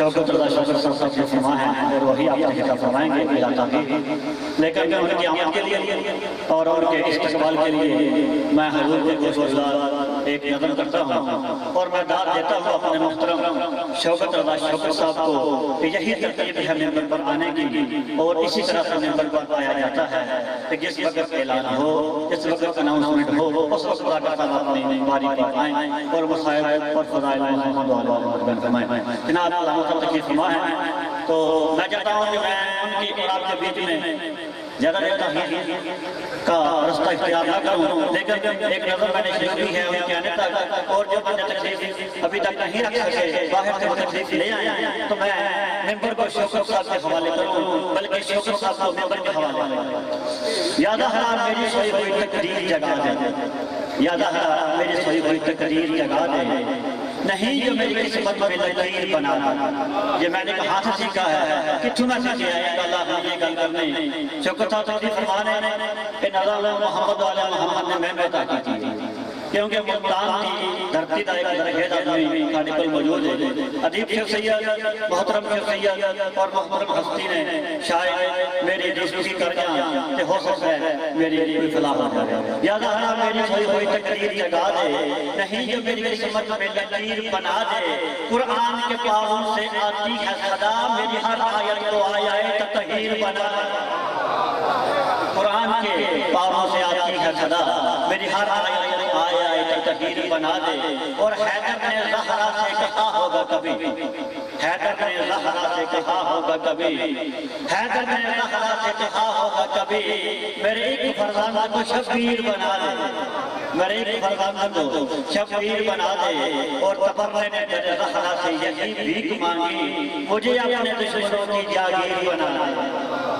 शौकत शौकत साहब साहब से फरमा है और वही आप तरीका फरमाएँगे मेरा ताकि लेकिन के लिए और उनके इस्तेमाल के लिए मैं हजूर के गुजरात एक नज़र करता हूँ और मैं दाद देता हूँ अपने मुहतरम। शौकत रजा शौकत साहब को यही तरतीब है मेंबर पर आने की और इसी तरह से मेंबर पर आया जाता है जिस वक्त ऐलान हो, जिस वक्त अनाउंसमेंट हो, उस वक्त और है तो मैं चाहता हूँ कि मैं उनकी और आपके बीच में ज़्यादा तक का रास्ता इख्तियार ना करूँ। लेकिन एक नज़र मैंने शुरू की है उनके आने तक। और जो बंदे तकलीफ़ अभी तक नहीं रख सके, बाहर से तकलीफ़ ले आए तो मैं मेंबर को शौकत साहब के हवाले करूँ, बल्कि शौकत साहब को मेंबर के हवाले याद हरा मेरी सोई हुई तकदीर जगा दे। याद हरा मेरी सोई हुई तकदीर जगा दे। नहीं जो मेरी किस्मत में लकीर बनाना ये मैंने हाथ से सीखा है। कितों मैं सीखे है अल्लाह ने ये गल करनी। शौकत साहब तो फरमाने कि नज़र मोहम्मद वाले मोहम्मद ने मैं बेटा की थी। क्योंकि मुल्तान की धरती का एक दरखेज आदमी साढ़े को मौजूद है। अदीब शेख सैयद मोहतरम शेख सैयद और मोहतरम हस्ती ने शायद मेरी दोस्ती कर गया कि हो सकता है, मेरी कोई फलाह हो। जाए याद आना मेरी कोई कोई तकदीर जगा दे नहीं जो मेरी किस्मत में लकीर बना दे, कुरान के पारों से आती है सदा, मेरी हर आयत को आया है तकहीर बना। कुरान के पारों से आती है सदा, मेरी हर आयत आया है तकहीर बना दे। और हैदर ने जहरा से कहा होगा कभी। हैदर ने जहरा से कहा होगा कभी। हैदर ने जहरा से कहा होगा कभी, मेरे एक फरजाना को शबीर बना दे। मेरे एक फरजाना को शबीर बना दे। और तबर्रे ने मेरे जहरा से यही भीख मांगी। मुझे अपने दुश्मनों की जागीर बना दे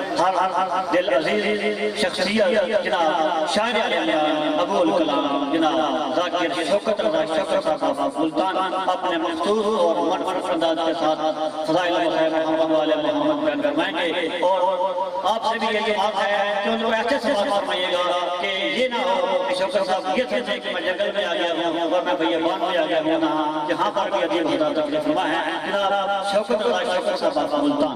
हर दिल अज़ीज़, शख्सियत जनाब, शायर अबुल कलाम, जनाब, जाकिर शौकत रजा शौकत साहब सुल्तान अपने मखसूस और मनफरत अंदाज के साथ फजाइल मोहम्मद वाले मोहम्मद बयान फरमाएँगे। और आपसे भी ये बात है कि उनको ऐसे से फरमाइएगा कि ये ना हो कि शौकत साहब, ये सोचे कि मैं जंगल में आ गया हूँ और मैं भैया बान में आ गया हूँ जहाँ पर भी अजीब होता तकलीफ़ फरमा है। जनाब, शौकत रजा शौकत साहब सुल्तान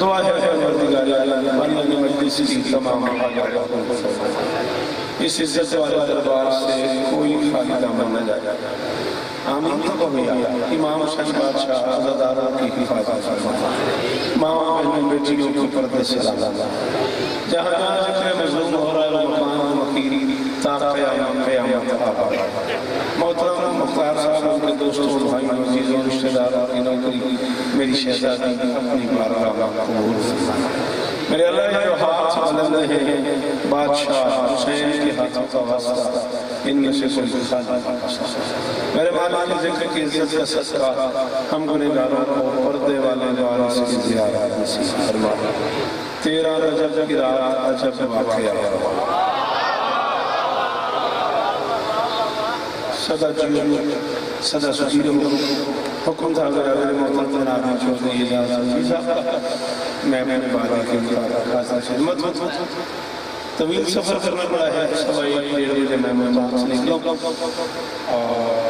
दुआ है परवरदिगार आलम अल्लाह ने मजलिस की तमाम हाजात को फरमाए इस इज्जत वाले दरबार से कोई खाली दामन न जाए आमीन। कहो या इमाम सच बादशाह अज़ादारों की हिफाजत फरमाए माँ बहनों, बेटियों के पर्दे से लाला जहाँ जहाँ ज़िक्र मजलूम हो रहा है मकान आबाद मोहतरम मुख्तार साहब, उनके दोस्तों, भाइयों अजीजों रिश्तेदारों की नौकरी, मेरी शहजादी अपनी बारगाह कबूल मेरे अल्लाह के जो हाथ बुलंद हैं, बादशाह हुसैन के हाथों का वास्ता, इनमें से कोई मेहरबानी की ज़िक्र की इज़्ज़त का सस्ता हम गुनहगारों को पर्दे वाले वारिस की जियारत नसीब फरमा। तेरा रजब की रात अजब वाकया है। सदा जीवन, सदा सुजीरो हुक्म था अगर अगर मोहम्मद ने आगे छोड़ने की इजाज़त मैं मैंने बाला के खासा खिदमत मत मत तवील सफ़र करना पड़ा है, सवाई के लिए मैं मुल्तान से निकला और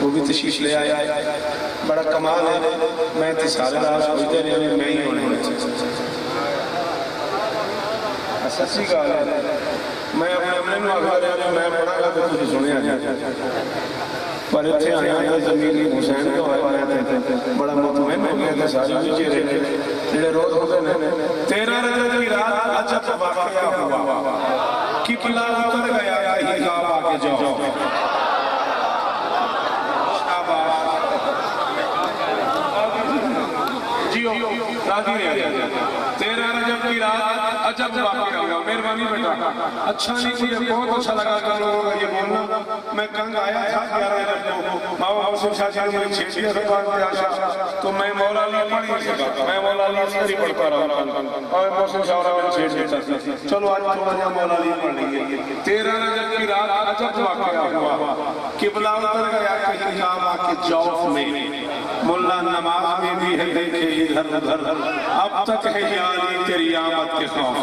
वो भी तशीश ले आया। बड़ा कमाल है। मैं तो सारे दास सोचते रहे, मैं ही होने सची गल मैं अपने अपने आखा आखदा रहा मैं बड़ा गलत तो तुझे सुने ज़मीन बड़ा हुआ। किबला गया अजब वाकया हुआ मेहरबानी बेटा। अच्छा नहीं, मुझे बहुत अच्छा लगा कर लोगों का ये बोलना। मैं कंग आया था ग्यारह रजब को। मामा हुसैन शाह जी ने मुझे छेड़ दुकान पे आशा तो मैं मौला अली पढ़ नहीं सका मैं मौला अली असर ही पढ़ता रहा और मोहसिन शाह ने छेड़ दिया चलो, आज थोड़ा सा मौला अली पढ़ लेंगे तेरह रजब की रात अजब वाकया हुआ? किबला उतर गया, कहीं काम आके जौफ में। मुल्ला नमाज़ में भी है, देखे इधर उधर। अब तक है यारी तेरी आमद के खौफ।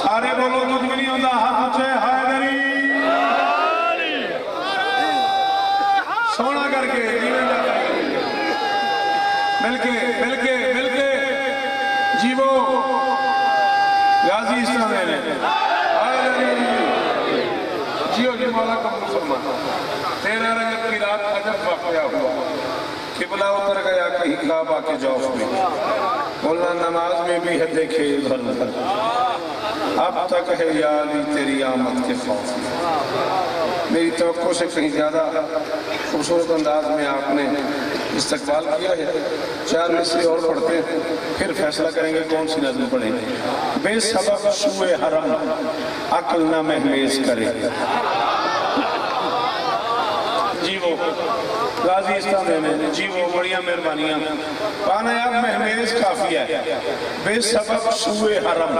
सारे बोलो कुछ भी नहीं होता हाथ है हैदरी सोना करके जीवन जाता है मिलके मिलके मिलके जीवो गाजी इस्लाम है हैदरी जियो जी मौला का मुसलमान तेरह रजब की रात अजब वाकया हुआ। किबला उतर गया कहीं काबा के जौफ में। बोलना, नमाज़ में भी है देखे इधर उधर अब तक है याली तेरी आमद के खौफ में। मेरी तो से कहीं ज़्यादा खूबसूरत अंदाज में आपने इस्तकबाल किया है। चार मिसरे और पढ़ते हैं, फिर फैसला करेंगे कौन सी नजम पढ़ेंगे। बेसबब सुए हरम, अकल न महमेज करे जीवो गाजी देने जी, वो बढ़िया मेहरबानियाँ पाना यार महमेज काफ़ी है। बेसबब सुए हरम।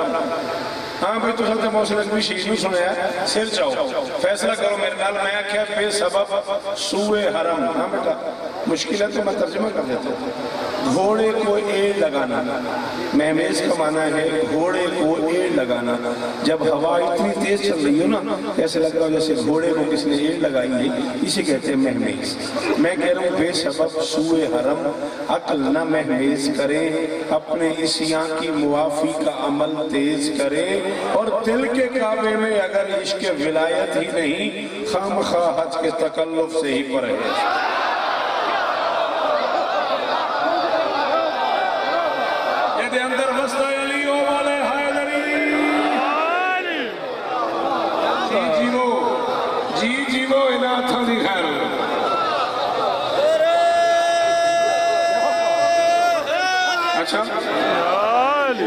हाँ भाई, तुम तो मौसम भी शीश नहीं सुनया सिर जाओ। फैसला करो मेरे नाल। मैं आख्या, बेसबब सुए हरम। हाँ बेटा, मुश्किल है तो मैं तर्जुमा कर देता हूँ। घोड़े को एड़ लगाना। महमेज का माना है, घोड़े को एड़ लगाना। जब हवा इतनी तेज चल रही हो ना, ऐसे लग रहा हो जैसे घोड़े को किसने एड़ लगाई है, इसे कहते हैं महमेज मैं कह रहा हूँ बेसबब सुए हरम, अकल न महमेज करें, अपने इस यहाँ की मुआफी का अमल तेज करें, और दिल के काबे में अगर इश्क विलायत ही नहीं खाम खा हज के तकल्लुफ से ही परे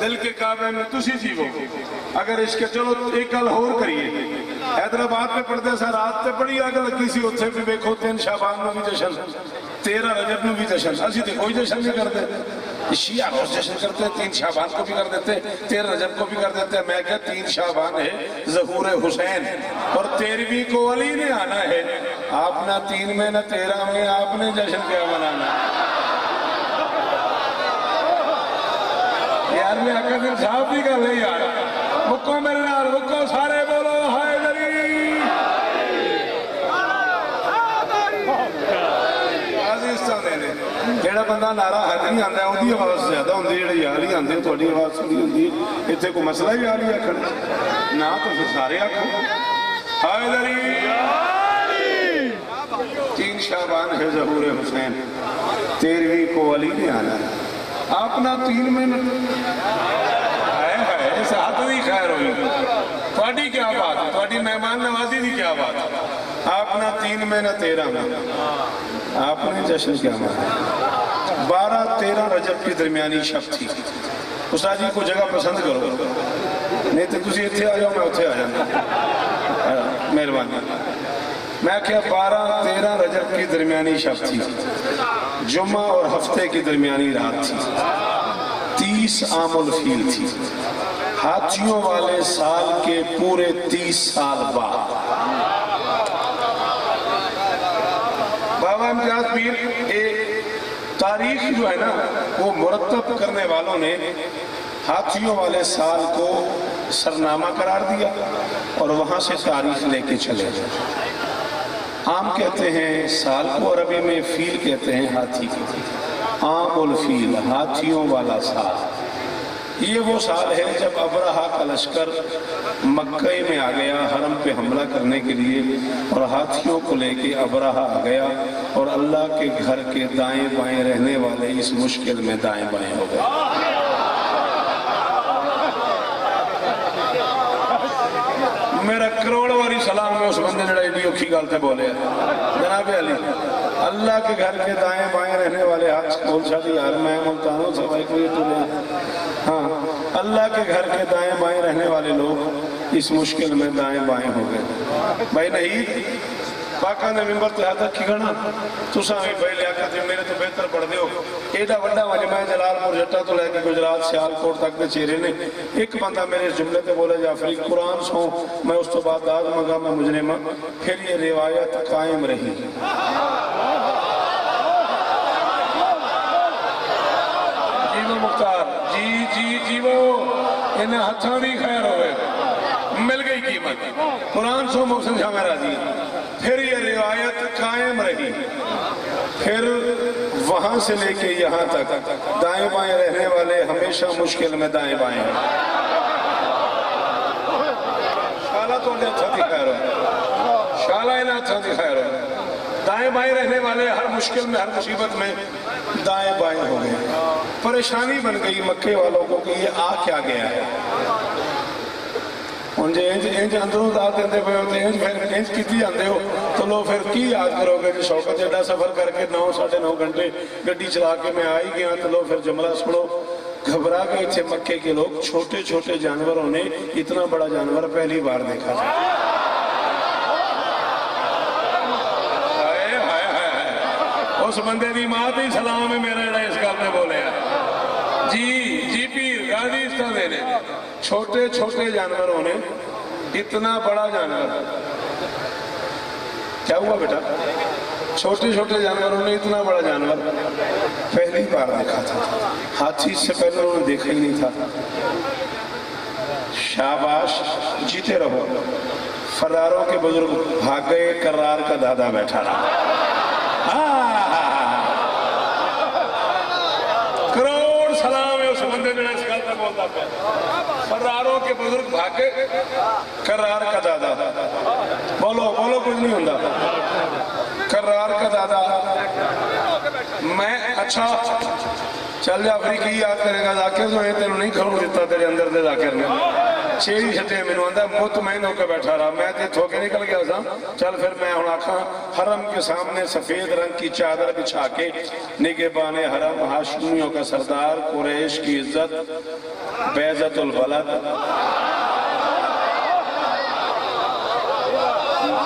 दिल के काबे में तुसी जीवो अगर इसके चलो एक गल होर करिए। हैदराबाद में पढ़ते सर रात ते बड़ी अग लगी सी, उत्थे भी देखो तीन शाबान में भी जशन तेरह रजब में भी जशन। असि तो कोई जशन नहीं करते शिया रोज जशन करते हैं तीन शाबान को भी कर देते तेरह रजब को भी कर देते। हैं मैं क्या तीन शाबान है? जहूर हुसैन। और तेरहवीं को अली ने आना है। आप ना तीन में न तेरह में आपने जश्न क्या मनाना? यार मैं अकर दिन साहब की गल है यार मुक्को मेरे नाल मुक्को सारे बोलो हाय दरी ਆਜ਼ਿਸਤਾਂ ਦੇ ਨੇ ਜਿਹੜਾ ਬੰਦਾ ਨਾਰਾ ਹੱਦ ਨਹੀਂ ਆਂਦਾ ਉਹਦੀ ਆਵਾਜ਼ ਜ਼ਿਆਦਾ ਹੁੰਦੀ ਜਿਹੜੀ ਯਾਰ ਹੀ ਆਂਦੇ ਤੁਹਾਡੀ ਆਵਾਜ਼ ਸੁਣੀ ਹੁੰਦੀ ਹੈ। ਇੱਥੇ ਕੋਈ ਮਸਲਾ ਹੀ ਆ ਰਹੀ ਆਖਣ ਨਾ ਤਾਂ ਫਿਰ ਸਾਰੇ ਆਖੋ ਹਾਏ ਦਰੀ तीन शाबान है जहूर हुसैन तेरहवीं को अली ने आना अपना तीन मिनट है है? अपना तीन महीना आपने बारह तेरह रजब दरमियानी शब थी। जी को जगह पसंद करो। नहीं तो तुम इतने आ जाओ, मैं आ, मेहरबानी। मैं क्या बारह तेरह रजब की दरमियानी शब थी? जुम्मा और हफ़्ते की दरमियानी रात थी। तीस आमुल फील थी। हाथियों वाले साल के पूरे तीस साल बाद। बाबा इम्तियाज़ पीर एक तारीख जो है ना, वो मुरतब करने वालों ने हाथियों वाले साल को सरनामा करार दिया और वहाँ से तारीख लेके चले गए। आम कहते हैं, साल को अरबी में फील कहते हैं हाथी को। आम उल फील, हाथियों वाला साल। ये वो साल है जब अबरहा का लश्कर मक्के में आ गया, हरम पे हमला करने के लिए, और हाथियों को लेके अबरहा आ गया, और अल्लाह के घर के दाएँ बाएँ रहने वाले इस मुश्किल में दाएँ बाएँ हो गए। मेरा करोड़ वाली सलाम में उस बंदे ने एडी औखी गल से बोले। जनाब अली, अल्लाह के घर के दाएँ बाएँ रहने वाले हाथ बोल शादी यार, मैं मुल्तानों सवाई कोई नहीं। हाँ अल्लाह के घर के दाएँ बाएँ रहने वाले लोग इस मुश्किल में दाएँ बाएँ हो गए। भाई नहीं पाका ने मिंबर ते हाथ रखी खड़ा तुसा भी भाई लियाकत जी मेरे तो बेहतर पढ़ दियो एडा वड्डा मजमा जलालपुर जट्टा तो लेके गुजरात सियालकोट तक के चेहरे ने एक बंदा मेरे जुमले ते बोले जाफरी कुरान सो मैं उस तो बाद दाद मंगा मैं मुजरिमा फिर ये रिवायत कायम रही जीवो मुख्तार जी जी जीवो इन्हें हथा भी खैर होवे मिल गई कीमत कुरान सो मोहसिन शाह राज़ी फिर ये रिवायत कायम रही। फिर वहाँ से लेके यहाँ तक दाएँ बाएँ रहने वाले हमेशा मुश्किल में दाएँ बाएँ शाला तो अच्छा दिखाया रहो शाला अच्छा दिखाया रहो दाएँ बाएँ रहने वाले हर मुश्किल में, हर मुसीबत में दाएँ बाएँ हो गए। परेशानी बन गई मक्के वालों को कि ये आ क्या गया है। ਹੁਣ ਜੇ ਇੰਜ ਇੰਜ ਅੰਦਰੋਂ ਦੱਸ ਦਿੰਦੇ ਪਏ ਹੋ ਤੇ ਇੰਜ ਫਿਰ ਇੰਜ ਕੀਤੀ ਜਾਂਦੇ ਹੋ ਤਾਂ ਲੋ ਫਿਰ ਕੀ ਯਾਦ ਕਰੋਗੇ ਕਿ ਸ਼ੌਕਤ ਐਡਾ ਸਫ਼ਰ ਕਰਕੇ 9 9.5 घंटे गड्डी चला के मैं आ ही गया तो लो फिर जुमला सुनो घबरा गए थे मक्के के लोग छोटे छोटे जानवरों ने इतना बड़ा जानवर पहली बार देखा था हाय, हाय, हाय, हाय। उस बंदे की मां ही सलाम है मेरा ਜਿਹੜਾ ਇਸ ਗੱਲ ਤੇ ਬੋਲਿਆ जी जी पीर गाजी इस ने छोटे छोटे जानवरों ने इतना बड़ा जानवर। क्या हुआ बेटा? छोटे छोटे जानवरों ने इतना बड़ा जानवर पहली बार देखा था। हाथी से पहले उन्होंने देखा ही नहीं था। शाबाश, जीते रहो। फरारों के बुज़ुर्ग भाग गए, करार का दादा बैठा रहा हाँ। करोड़ सलाम है उस बंदे ने इस गल पे बोलता पे फरारों के बुज़ुर्ग भागे करार का दादा। बोलो बोलो कुछ नहीं होता। करार का दादा। मैं अच्छा चल जा अफरी की याद करेगा, जाके तो तेन नहीं खाऊ दिता तेरे अंदर दे जाकर ने छेड़ी छटे मैनू आंदा मुतमैन होकर बैठा रहा। मैं तो के निकल गया सा चल फिर मैं हूँ आखा, हरम के सामने सफ़ेद रंग की चादर बिछा के निगे बाने हरम हाशमियों का सरदार कुरैश की इज़्ज़त बलद।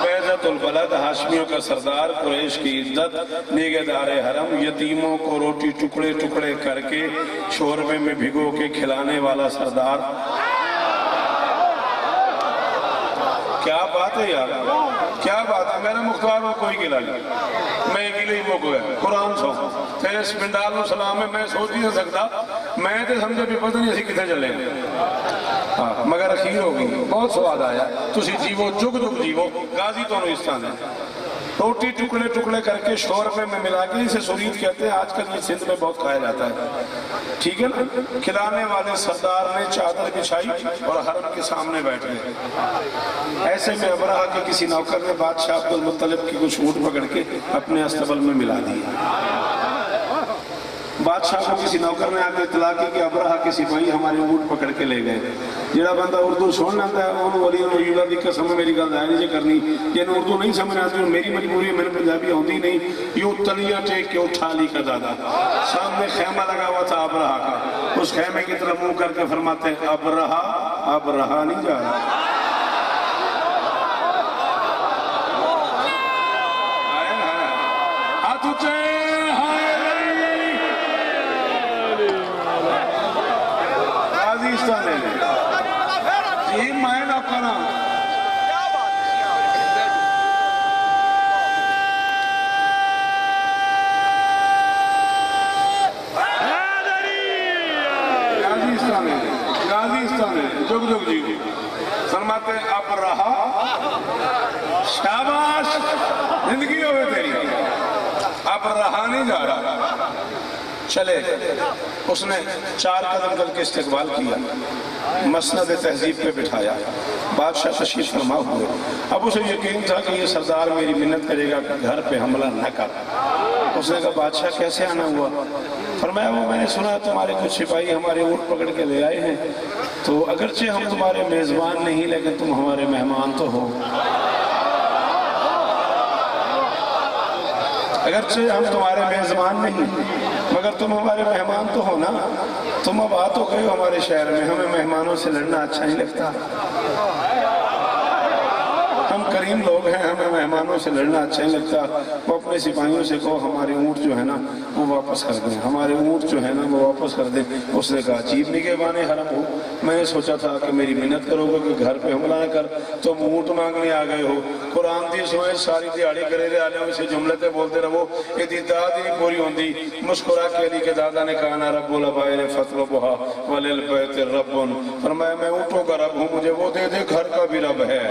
बेजतुल हाशमियों का सरदार कुरेश की इज़्ज़त, निगेदार हरम, यतीमों को रोटी टुकड़े टुकड़े करके शोरबे में भिगो के खिलाने वाला सरदार। क्या बात है यार? क्या बात है? मेरा मुख्तार में कोई गिला नहीं। मैं गिले ही मुक है। कुरान सो तेरे पिंडाल सलाम है, मैं सोच नहीं सकता। मैं तो समझे भी पता नहीं असं कितने चले हाँ। मगर अखीर हो गई। बहुत स्वाद आया। तुम जीवो जुग जुग जीवो। गाजी तुम इस तरह रोटी टुकड़े टुकड़े करके शोर में मैं मिला के इसे सुरीत कहते हैं, आजकल ये सिंध में बहुत खाया जाता है। ठीक है ना? खिलाने वाले सरदार ने चादर बिछाई और हरम के सामने बैठ गए। ऐसे में अबराह के किसी नौकर ने बादशाह अब्दुल मुतलब की कुछ ऊँट पकड़ के अपने अस्तबल में मिला दिया। बादशाह को किसी नौकर ने आकर इतला की कि अबराह के सिपाही हमारे ऊँट पकड़ के ले गए। जोड़ा बंदा उर्दू सुन लाता है उन्होंने बोली, उन्होंने युवा की कसम मेरी गल है नहीं करनी। जिन उर्दू नहीं समझ आती मेरी मजबूरी है मेरे पंजाबी आती नहीं। यू तलिया टेक के उठा ली का दादा। सामने खेमा लगा हुआ था अबराह का। उस खेमे की तरफ़ मुँह करके फरमाते हैं अब रहा अब रहा नहीं जा रहा। गाजी ये मायना जी मैं नौकरा गाजीस्तान है गाजीस्तान है जुग जुग जी फरमाते हैं, अब रहा शाबाश ज़िंदगी हो गई तेरी अब रहा नहीं जा रहा चले, उसने चार कदम करके इस्तेकबाल किया, मसनद तहजीब पे बिठाया, बादशाह तशीफ फरमा हुए। अब उसे यकीन था कि ये सरदार मेरी मिन्नत करेगा कि घर पे हमला न कर। उसने कहा, बादशाह कैसे आना हुआ? फरमाया, वो मैंने सुना, तुम्हारे कुछ सिपाही हमारे ऊँट पकड़ के ले आए हैं। तो अगरचे हम तुम्हारे मेज़बान नहीं, लेकिन तुम हमारे मेहमान तो हो। अगरचे हम तुम्हारे मेज़बान नहीं मगर तुम हमारे मेहमान तो हो ना। तुम अब आ तो गए हो हमारे शहर में। हमें मेहमानों से लड़ना अच्छा नहीं लगता। हम करीम लोग हैं, हमें मेहमानों से लड़ना अच्छा नहीं लगता। वो अपने सिपाहियों से कहो, हमारे ऊँट जो है ना, वो वापस कर दें। हमारे ऊँट जो है ना, वो वापस कर दें। उसने कहा, अजीब निगेबान हरम हो। मैंने सोचा था कि मेरी मिन्नत करोगे कि घर पे हमला न कर तुम ऊँट मांगने आ गए हो। कुरान दी सुने सारी दिहाड़ी करे रहे, आलिया से जुमले ते बोलते रहो। यदि दाद ही पूरी होती मुस्कुरा के अली के दादा ने कहा, ना अबायर फतल बुहा वलिल बैत रब्बुन। फरमाया मैं ऊँटों का रब हूँ, मुझे वो दे दे, घर का भी रब है।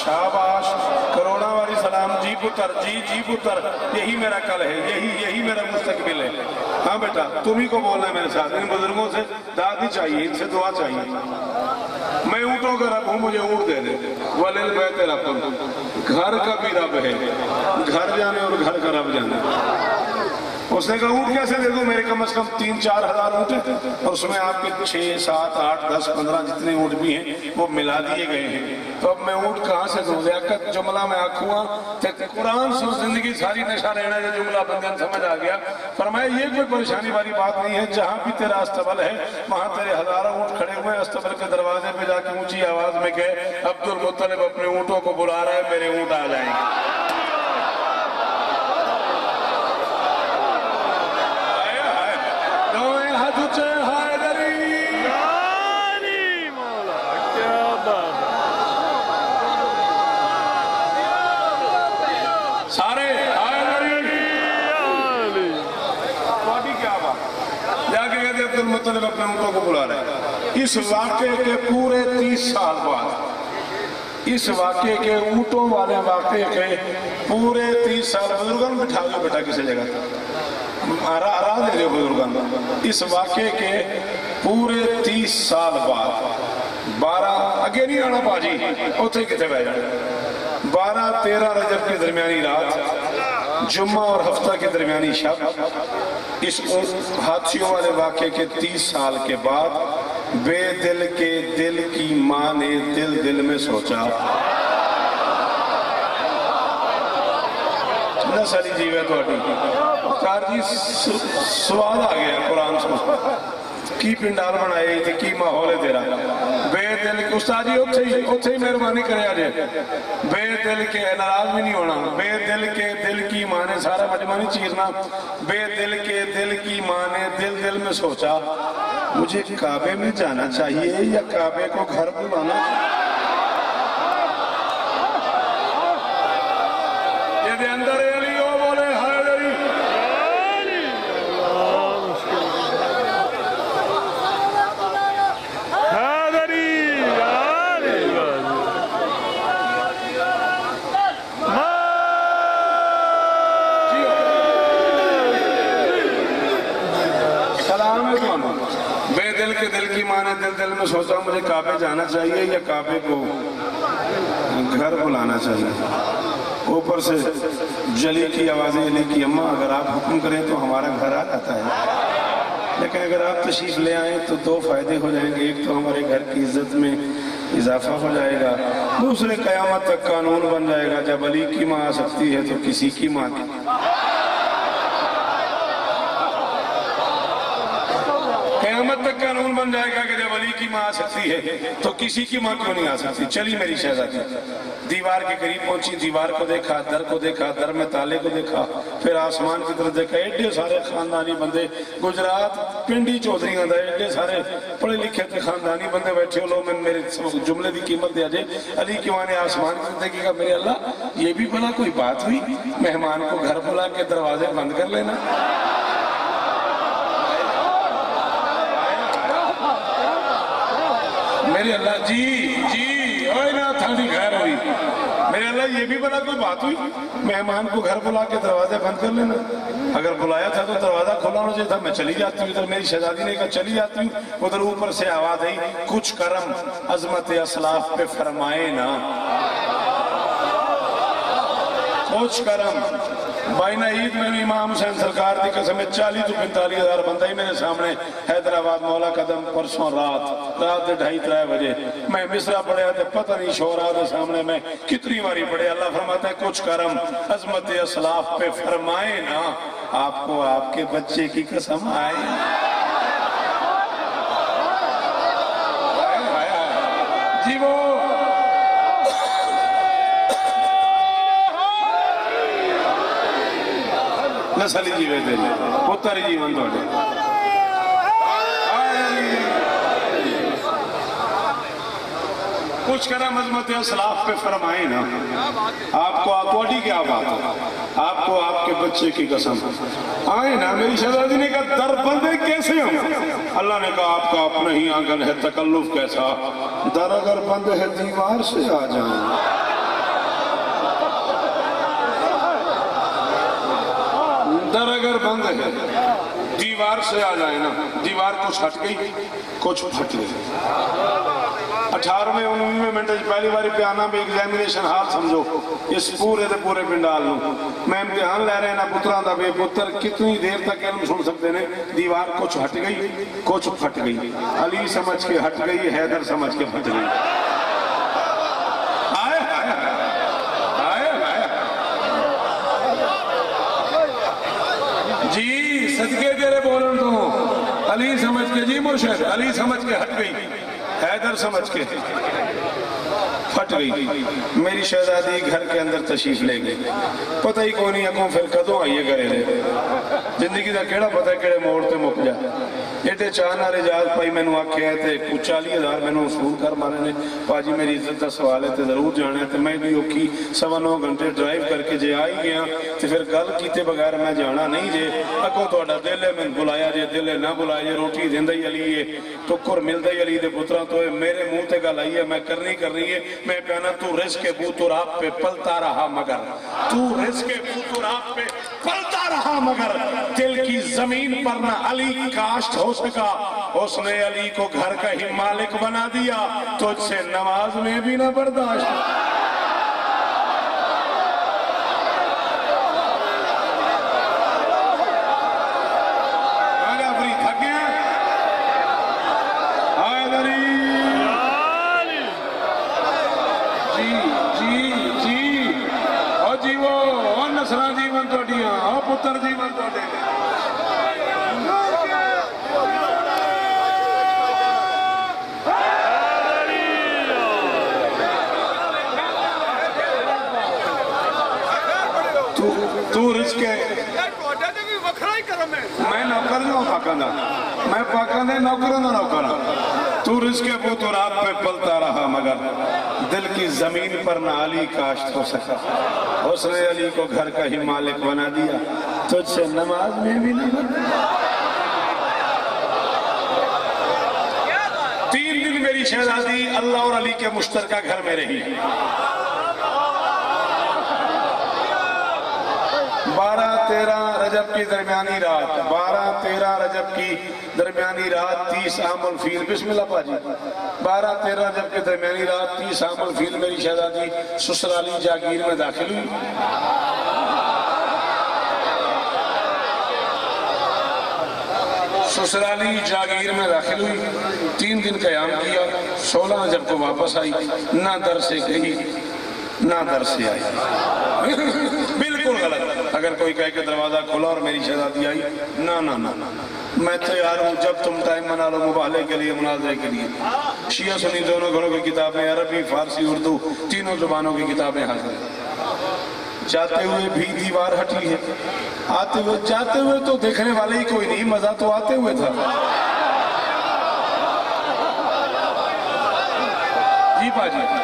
शाबाश। करोड़ा वाली सलाम। जी पुत्र, जी जी पुत्र। यही मेरा कल है, यही यही मेरा मुस्तकबिल है। हाँ बेटा, तुम ही को बोलना है मेरे साथ। इन बुज़ुर्गों से दादी चाहिए, इनसे दुआ चाहिए। मैं ऊँटों का रब हूँ, मुझे ऊँट दे दे। वलिल बैत रब। घर का भी रब है। घर जाने और घर का रब जाने। उसने कहा, ऊँट कैसे दे दूँ? मेरे कम से कम तीन चार हज़ार ऊँट हैं। और उसमें आपके छः सात, आठ, दस, पंद्रह जितने ऊँट भी हैं, वो मिला दिए गए हैं। तो अब मैं ऊँट कहाँ से दूँ? लियाकत जुमला में आखूँगा ते कुरान सुन ज़िंदगी सारी नशा रहना जो जुमला बंदन समझ आ गया। पर मैं ये कोई परेशानी वाली बात नहीं है, जहाँ भी तेरा अस्तबल है, वहाँ तेरे हज़ारों ऊँट खड़े हुए अस्तबल के दरवाजे पे जाके ऊँची आवाज़ में गए अब्दुल मुत्तलिब अपने ऊँटों को बुला रहा है, मेरे ऊँट आ जाएँगे हाय, हाय। दोवें हाथ ऊँचे, हैदरी। सारे हैदरी। बॉडी क्या बात जाके मुत्तलिब अपने ऊँटों को बुला रहे हैं। इस वाक्य के पूरे तीस साल बाद, इस वाक्य के ऊँटों वाले वाक्य के पूरे तीस साल बुज़ुर्गों में बिठा दो बेटा किसी जगह आरा दे दो बुज़ुर्गों इस वाक्य के पूरे तीस साल बाद, बारह अगे नहीं आना पाजी उथे कितने बह जाने? बारह, तेरह रजब की दरमियानी रात जुम्मा और हफ़्ता के दरमियानी शब। इस हाथियों वाले वाक्य के तीस साल के बाद बेदिल के दिल की माँ ने दिल दिल में सोचा। सारी जीव है थोड़ी कार जी तो सवाल आ गया, कुरान सुन। ਕੀ ਪਿੰਡਾਲ ਬਣਾਏ ਤੇ ਕੀ ਮਾਹੌਲ ਹੈ ਤੇਰਾ ਬੇਦਿਲ ਉਸਤਾਦ ਜੀ ਉੱਥੇ ਹੀ ਉੱਥੇ ਹੀ ਮਿਹਰਬਾਨੀ ਕਰਿਆ ਜੇ ਬੇਦਿਲ ਕੇ ਨਾਰਾਜ਼ ਵੀ ਨਹੀਂ ਹੋਣਾ ਬੇਦਿਲ के दिल की माँ ने सारा मजमा नहीं चीरना बेदिल के दिल की माँ ने दिल दिल में सोचा मुझे काबे में जाना चाहिए या काबे को घर बुलाना ये अंदर सलाम है दोनों बेदिल के दिल की माने दिल दिल में सोचा मुझे काबे जाना चाहिए या काबे को घर बुलाना चाहिए। ऊपर से जली की आवाज़ें अली की, अम्मा, अगर आप हुक्म करें तो हमारा घर आ जाता है। लेकिन अगर आप तशीफ ले आए तो दो फ़ायदे हो जाएँगे। एक तो हमारे घर की इज़्ज़त में इजाफा हो जाएगा। दूसरे, कयामत तक कानून बन जाएगा। जब अली की माँ आ सकती है तो किसी की माँ की कयामत तक कानून बन जाएगा कि जब अली की माँ आ सकती है तो किसी की माँ क्यों नहीं आ सकती। चली मेरी शहजादी। दीवार के करीब पहुँची, दीवार को देखा, दर को देखा, दर में ताले को देखा, फिर आसमान की तरफ़ देखा एडे सारे खानदानी बंदे, गुजरात पिंडी चौधरी का एडे सारे पढ़े लिखे थे खानदानी बंदे बैठे, लो, मैं, मेरे जुमले की कीमत दे जे अली की माँ ने आसमान की तरफ़ देखी, मेरे अल्लाह, ये भी बना कोई बात हुई? मेहमान को घर बुला के दरवाजे बंद कर लेना। मेरे अल्लाह, जी जी, ओए ना थानी खैर हुई मेरे अल्लाह, ये भी बड़ा कोई बात हुई? मेहमान को घर बुला के दरवाजे बंद कर लेना। अगर बुलाया था तो दरवाज़ा खुला होना चाहिए था मैं चली जाती हूँ इधर मेरी शहजादी ने कहा, चली जाती हूँ। उधर ऊपर से आवाज़ आई, कुछ करम, अजमत असलाफ पे फरमाए ना। कुछ करम। बाइना ईद में भी इमाम हुसैन सरकार की कसम चालीस तो पैंतालीस हज़ार बंदा ही मेरे सामने हैदराबाद मौला कदम परसों रात रात के ढाई त्रै बजे मैं मिसरा पढ़िया तो पता नहीं शोरा के सामने मैं कितनी बारी पढ़े अल्लाह फरमाता है कुछ करम अजमत असलाफ पे फरमाए ना आपको आपके बच्चे की कसम आए जी वो नसल જીવે છે પોતાની જીવન कुछ करा मजमत सलाफ पे फरमाए ना आपको आप बॉडी क्या बात है आपको आपके बच्चे की कसम आए ना मेरी शहजादी ने कहा दर बंदे कैसे हो अल्लाह ने कहा आपका अपना ही आँगन है तकल्लुफ कैसा दर अगर बंद है दीवार से आ जाए अगर बंद है। दीवार से आ जाए ना, दीवार कुछ हट गई, कुछ फट गई। अठारहवें, उन्नीसवें मिनट पहली बार पियाना भी एग्जामिनेशन हाल समझो। इस पूरे दे पूरे पिंडाल मैं इम्तिहान लै रहे ना, पुत्रा का बे पुत्र कितनी देर तक इल्म सुन सकते ने दीवार कुछ हट गई, कुछ फट गई। अली समझ के हट गई, हैदर समझ के फट गई आए हाय हाय हाय जी सदके तेरे बोलन तो अली समझ के जी मुर्शद अली समझ के हट गई हैदर समझ के। फट गई। मेरी शहजादी घर के अंदर तशीफ ले गई। पता ही कोई नहीं फिर कदों आइए घरे ज़िंदगी का केड़ा पता कि मोड़ से मुक जा। एटे चाहन वाले जात भाई मैंने आख्या है तो चाली हज़ार मैंने वसूल कर मारे ने। भाजी, मेरी इज़्ज़त का सवाल है तो ज़रूर जाने तो मैं भी औखी सवा नौ घंटे ड्राइव करके जे आ ही गया तो फिर गल किए बगैर मैं जाना नहीं जे। अगो थोड़ा दिल है मैं बुलाया जे, दिल है ना बुलाया जे, रोटी देंदा ही अली है, टुकुर मिलता ही अली के पुत्रा तो मेरे मुँह से गल आई है, मैं करनी करनी है। मैं कहना, तू रिस्क बूतुर आप पे पलता रहा मगर। तू रिस के बूतुर आप पे पलता रहा मगर। दिल की ज़मीन पर ना अली काश्त हो सका। उसने अली को घर का ही मालिक बना दिया। तुझसे नमाज़ में भी ना बर्दाश्त। ओ ਪੁੱਤਰ ਜੀਵਨ ਤੁਹਾਡੇ तू तू रिस्क है ਤੁਹਾਡਾ ਤੇ ਵੀ ਵੱਖਰਾ ਹੀ ਕਰਮ मैं नौकर ना पाका दा मैं पाका दे नौकर ना नौकर तू रिस्के वो तो रात पे पलता रहा मगर दिल की जमीन पर ना अली काश्त हो सका उसने अली को घर का ही मालिक बना दिया तुझसे नमाज़ में भी नहीं तीन दिन मेरी शहजादी अल्लाह और अली के मुश्तरका घर में रही। बारह तेरह रजब की दरमियानी रात, बारह तेरह रजब की दरमियानी रात, तीस आमल फील। बिस्मिल्लाह पाजी। बारह तेरह रजब की दरमियानी रात, तीस आमल फील मेरी शहजादी ससुराली जागीर में दाखिल हुई। ससुराली जागीर में दाखिल हुई। तीन दिन कयाम किया। सोलह जब को वापस आई। ना दर से गई ना दर से आई। बिल्कुल गलत। अगर कोई कह के दरवाज़ा खोला और मेरी शहजादी आई, ना ना ना ना। मैं तैयार हूँ जब तुम टाइम मना लो मुबाले के लिए, मुनाजरे के लिए। शिया सुनी दोनों घरों की किताबें, अरबी, फारसी, उर्दू, तीनों जुबानों की किताबें हाजिर जाते हुए भी दीवार हटी है। आते हुए, जाते हुए तो देखने वाले ही कोई नहीं, मज़ा तो आते हुए था। जी, पाजी।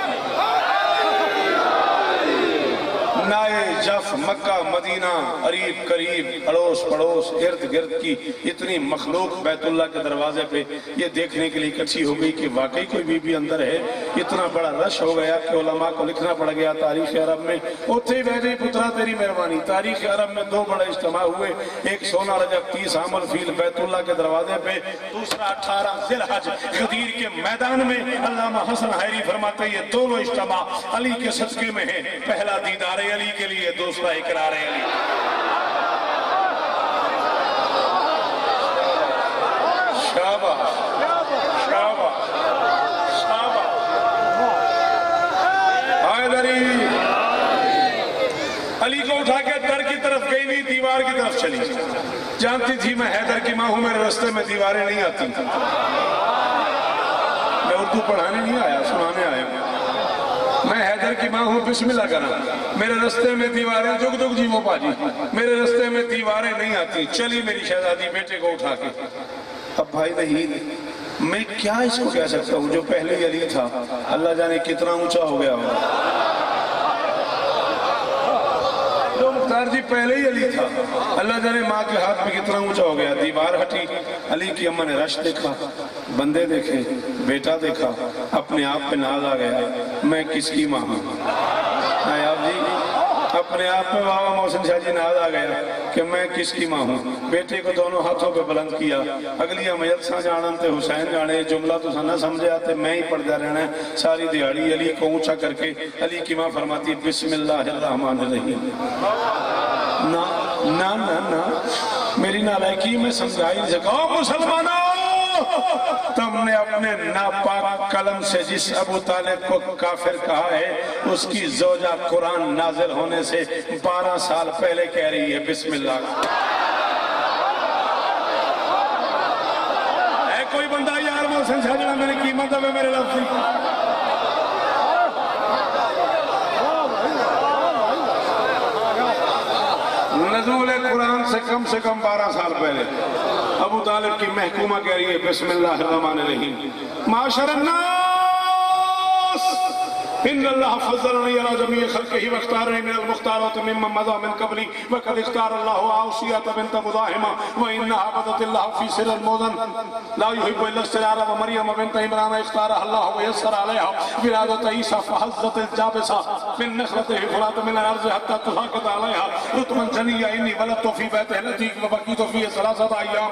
जफ मक्का, मदीना, अरीब करीब, अड़ोस पड़ोस, इर्द गिर्द की इतनी मखलूक बैतुल्ला के दरवाजे पे ये देखने के लिए इकट्ठी हो गई कि वाकई कोई बीबी अंदर है। इतना बड़ा रश हो गया कि उलमा को लिखना पड़ गया तारीख अरब में। उथे वैसे पुत्रा तेरी मेहरबानी। तारीख अरब में दो बड़े इज्तम हुए। एक सोना रजब, तीस आमल फील बैतुल्ला के दरवाजे पे। दूसरा अठारह जिलहज गदीर के मैदान में। अल्लामा हसन हैरी फरमाते, ये दोनों इज्तम अली के सदके में है। पहला दीदार अली के लिए दूसरा इकरार अली शाबाश शाबाश शाबाश हैदरी अली को उठा के दर की तरफ़ गई नहीं, दीवार की तरफ़ चली। जानती थी मैं हैदर की माँ हूँ, मेरे रास्ते में दीवारें नहीं आती। मैं उर्दू पढ़ाने नहीं आया, सुनाने आया हैदर की माँ हूँ, बिस्मिल्लाह करा मेरे रस्ते में दीवारें, जुग जी वो पाजी। मेरे रस्ते में दीवारें नहीं आती। चली मेरी शहजादी बेटे को उठा के। अब भाई नहीं, मैं क्या इसको कह सकता हूँ, जो पहले अली था? अल्लाह जाने कितना ऊँचा हो गया होगा। मुख्तार जी पहले ही अली था। अल्लाह जाने माँ के हाथ में कितना ऊँचा हो गया। दीवार हटी, अली की अम्मा ने रश देखा, बंदे देखे, बेटा देखा, अपने आप पे नाज आ गया, मैं किसकी माँ हूँ? नायाब जी, अपने आप में बाबा मोहसिन शाह जी नाज आ गया कि मैं किसकी माँ हूँ? बेटे को दोनों हाथों पे बुलंद किया। अगली अमयत सा जानन ते हुसैन जाने जुमला तो ना समझे आते मैं ही पढ़ता रहना है। सारी दिहाड़ी अली को ऊँचा करके अली की माँ फरमाती बिस्मिल्लाहिर्रहमान रहीम ना ना ना ना। मेरी नालायकी में समझाई जगह मुसलमान! तुमने अपने नापाक कलम से जिस अबू तालिब को काफिर कहा है, उसकी जोजा कुरान नाजिल होने से 12 साल पहले कह रही है, बिस्मिल्लाह है कोई बंदा यार वो संसार जरा मेरी कीमत है मेरे लफ्ज की नजूल कुरान से कम से कम बारह साल पहले। अबू तालिब की महकूमा कह रही है बिस्मिल्लाहिर्रहमान रहीम माशर इन अल्लाह फज़लनी अला जमी खल्क़िही वख्तारनी मिनल मुख्तारात मिम्मन मज़ा मिन क़बली व क़द इख्तार अल्लाह आसियत बिन्त मुज़ाहिमा व इन्नहा बदत अल्लाह फी सिरल मौदन ला युहिब्बु इल्ला इस्तिरारा व मरियम बिन्त इमरान इख्तार अल्लाह व यस्सर अलैहा विलादत ईसा फहज़्ज़त जाबिसा मिन नखलतिही फुरात मिन अर्ज़ हत्ता तुसाक़त अलैहा रुतमन जनिया इन्नी वलदतु फी बैतिही लती व बकीतु फी सलासत अय्याम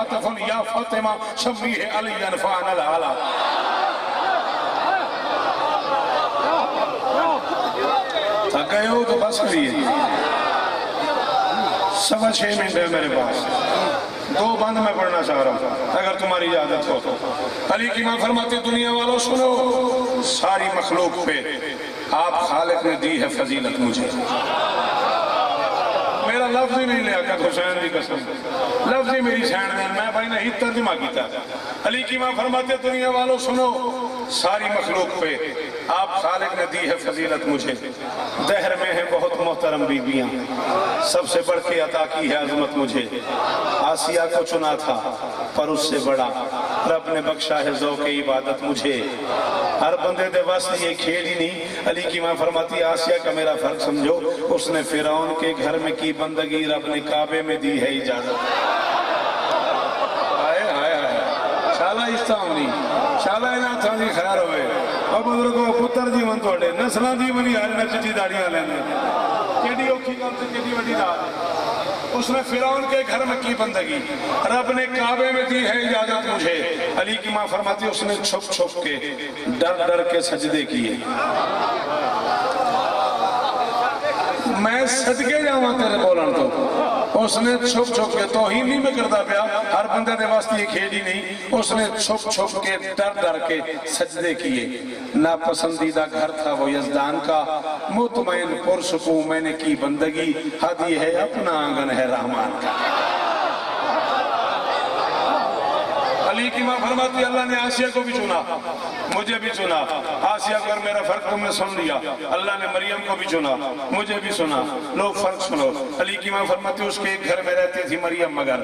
आतफन या फातिमा, शम्मी है अली अनफान अला थक गए हो तो बस करिए। सवा छः मिनट है मेरे पास। दो बंद मैं पढ़ना चाह रहा हूँ, अगर तुम्हारी इजाज़त हो तो। अली की माँ फरमाते, दुनिया वालों सुनो, सारी मखलूक पे आप खालिक ने दी है फजीलत मुझे। मेरे लफ्ज ही नहीं लिया हुसैन की कसम लफ्ज ही मेरी सैन ने मैं भाई ने ही तर्जमा किया अली की माँ फरमाते दुनिया वालों सुनो सारी मखलूक पे आप खालिक ने दी है फजीलत मुझे। दहर में है बहुत मोहतरम बीबियाँ। सबसे बढ़ के अता की है अजमत मुझे। आसिया को चुना था, पर उससे बड़ा। रब ने बख्शा है जौक इबादत मुझे। हर बंदे दे बस ये खेल ही नहीं। अली की माँ फरमाती, आसिया का मेरा फ़र्क समझो। उसने फिरौन के घर में की बंदगी रब ने काबे में दी है इजाज़त। शाला इस शाला इना था जी खैर होवे अब बुजुर्गो पुत्र जीवन ਤੁਹਾਡੇ ਨਸਲਾਂ ਦੀ ਬਣੀ ਹਾਲ ਨੇ ਚਿੱਟੀ ਦਾੜੀਆਂ ਲੈਂਦੇ ਕਿਹੜੀ ਔਖੀ ਗੱਲ ਤੇ ਕਿਹੜੀ ਵੱਡੀ दाद उसने फिरौन के घर में की बंदगी रब ने काबे में दी है इजाजत मुझे अली की माँ फरमाती उसने छुप छुप के डर डर के सजदे किए मैं सदके जावा तेरे बोलन तो उसने छुप छुप के तो ही नहीं बिगड़ता पाया। हर बंदे के वास्ते ये खेल ही नहीं। उसने छुप छुप के डर डर के सजदे किए। ना पसंदीदा घर था वो यजदान का। मुतमैन पुरसकू मैंने की बंदगी। हद ये है, अपना आँगन है रहमान का। अली की माँ फरमाती, अल्लाह ने आसिया को भी चुना, मुझे भी चुना। आसिया को मेरा फ़र्क तुमने सुन लिया, अल्लाह ने मरियम को भी चुना, मुझे भी सुना लोग फ़र्क सुनो। अली की माँ फरमाती, उसके एक घर में रहती थी मरियम मगर।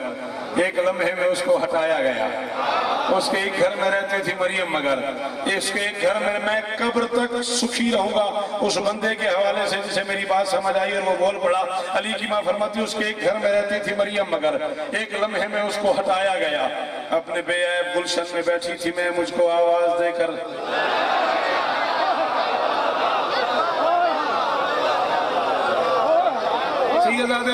एक लम्हे में उसको हटाया गया। उसके एक घर में रहती थी मरियम मगर। इसके एक घर में मैं कब्र तक सुखी रहूँगा। उस बंदे के हवाले से जिसे मेरी बात समझ आई और वो बोल पड़ा, अली की माँ फरमाती, उसके एक घर में रहती थी मरियम मगर। एक लम्हे में उसको हटाया गया। अपने बेऐब गुलशन में बैठी थी मैं, मुझको आवाज़ देकर।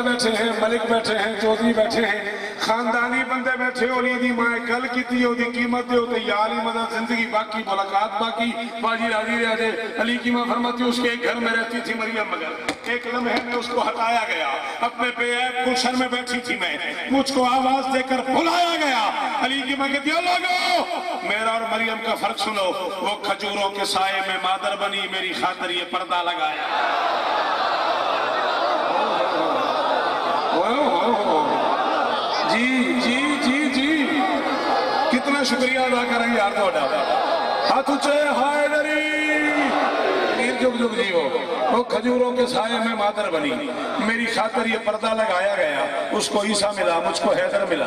बैठे हैं, मलिक बैठे हैं, चौधरी बैठे हैं। खानदानी बंदे बैठे ओली दी माए गल की ओदी कीमत दे ते यार ही मदद ज़िंदगी बाकी, मुलाकात बाकी। बाजी राज़ी दे अली की माँ फरमाती, उसके एक घर में रहती थी मरियम मगर एक लम्हे में उसको हटाया गया। अपने बेऐब गुलशन में बैठी थी मैं। मुझको आवाज़ देकर बुलाया गया। अली की माँ कहती लोगो मेरा और मरियम का फ़र्क सुनो, वो खजूरों के साय में मादर बनी, मेरी खातर ये पर्दा लगाया। जी जी जी जी। कितना शुक्रिया अदा करें यार हाथ उच्चे, हाय जुग जुग वो वो खजूरों के साये में मादर बनी। मेरी खातर ये पर्दा लगाया गया। उसको ईसा मिला, मुझको हैदर मिला।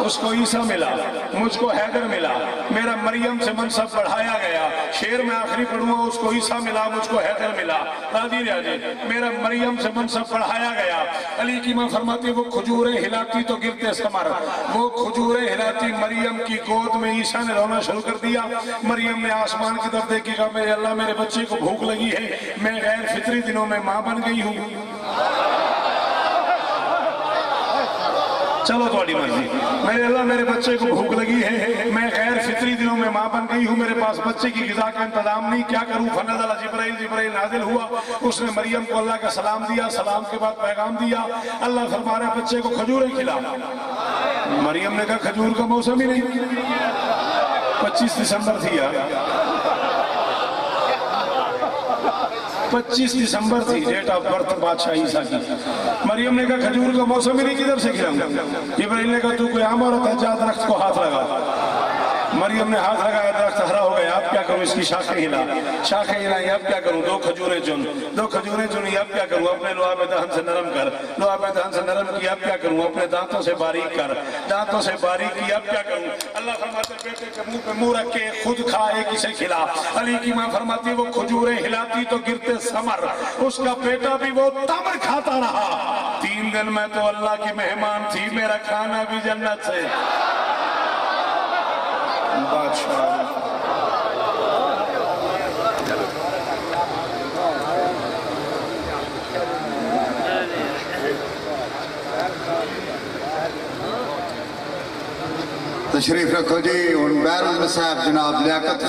उसको ईसा मिला, मुझको हैदर मिला। मेरा मरियम से मनसब बढ़ाया गया। शेर में आखिरी पढ़ूँगा, उसको ईसा मिला, मुझको हैदर मिला। राज़ी राजे मेरा मरियम से मनसब बढ़ाया गया। अली की माँ फरमाती वो खजूरें हिलाती तो गिरते समर वो खजूरें हिलाती, मरियम की गोद में ईसा ने रोना शुरू कर दिया। मरियम ने आसमान की तरफ़ देखी कहा मेरे अल्लाह मेरे बच्चे को भूख लगी है, मैं गैर फितरी दिनों में माँ बन गई हूँ। चलो थोड़ी मर्ज़ी। मेरे अल्लाह, मेरे बच्चे को भूख लगी है मैं गैर फितरी दिनों में माँ बन गई हूँ। मेरे पास बच्चे की गिजा का इंतज़ाम नहीं। क्या करूँ? फनजला जिब्राइल जिब्राइल नाजिल हुआ। उसने मरियम को अल्लाह का सलाम दिया। सलाम के बाद पैगाम दिया। अल्लाह फरमा बच्चे को खजूरें खिला। मरियम ने कहा, खजूर का मौसम ही नहीं। पच्चीस दिसंबर थी यार। 25 दिसंबर थी डेट ऑफ़ बर्थ बादशाह ईसा की। मरियम ने कहा, खजूर का मौसम ही नहीं, किधर से खिलाऊँगा इब्राहिम ने कहा, तू कोई आम औरत है, जात रख को हाथ लगा। मरियम ने हाथ लगाया दरख्त हरा हो गया अब क्या करूँ इसकी शाखें हिला? शाखें हिलाई अब क्या करूँ? दो खजूरें चुन, दो खजूरें चुनी अब क्या करूँ? अपने लोहा पे दहन से नरम कर, लोहा पे दहन से नरम किया अब क्या करूँ? अपने दांतों से बारीक कर, दांतों से बारीक किया अब क्या करूँ? अल्लाह फरमाते बेटे, के मुँह पे मुँह रख के खुद खा, एक इसे खिला। अली की माँ फरमाती, वो खजूरें हिलाती तो गिरते समर, उसका बेटा भी वो तमर खाता रहा। तीन दिन में तो अल्लाह की मेहमान थी, मेरा खाना भी जन्नत से। बादशाह तशरीफ़ रखो जी हूँ बैरुल साहब जनाब लियाकत